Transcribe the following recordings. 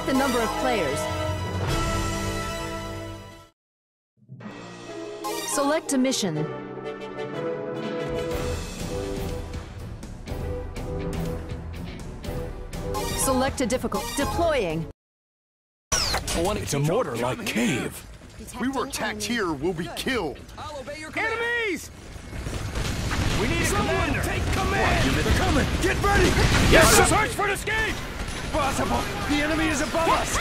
Select the number of players. Select a mission. Select a difficult. Deploying. It's a mortar-like cave. We were attacked here, we'll be killed. Enemies! We need a commander! Take command! They're coming! Get ready! Yes, sir! Search for an escape! Possible! The enemy is above us!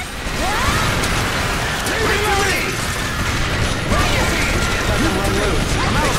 Reloading! Yes,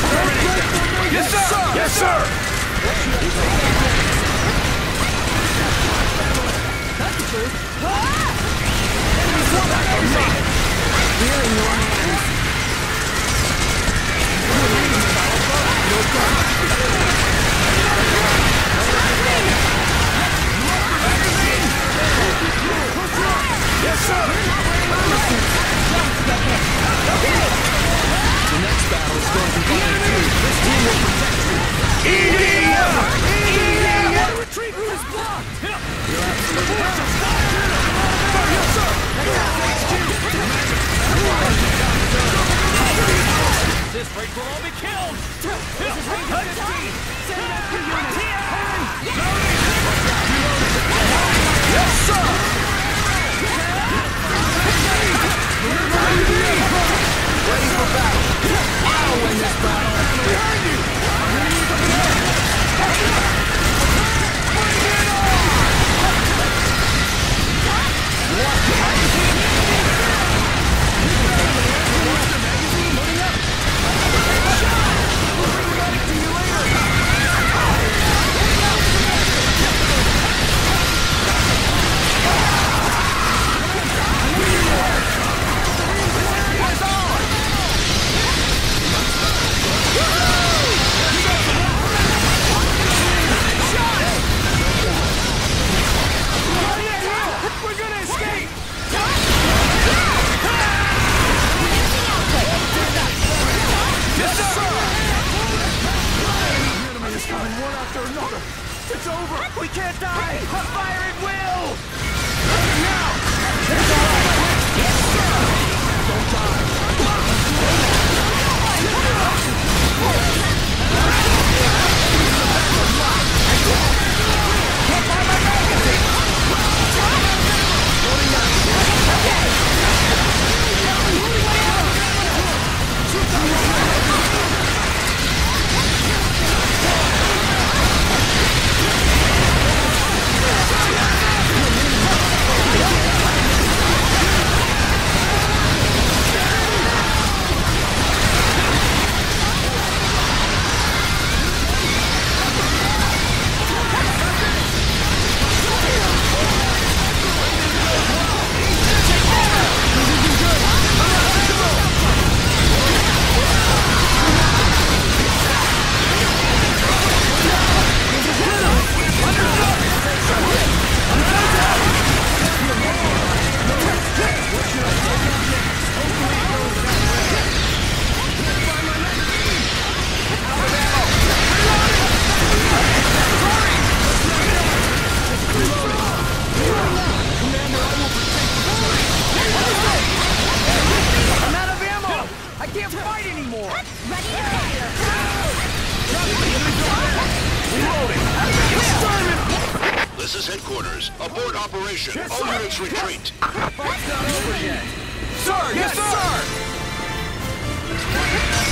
We can't die. Fire at will. Now. I'm more. Ready to! This is headquarters. Abort operation. Yes, All units retreat. Yes. Sir! Yes, yes sir! sir.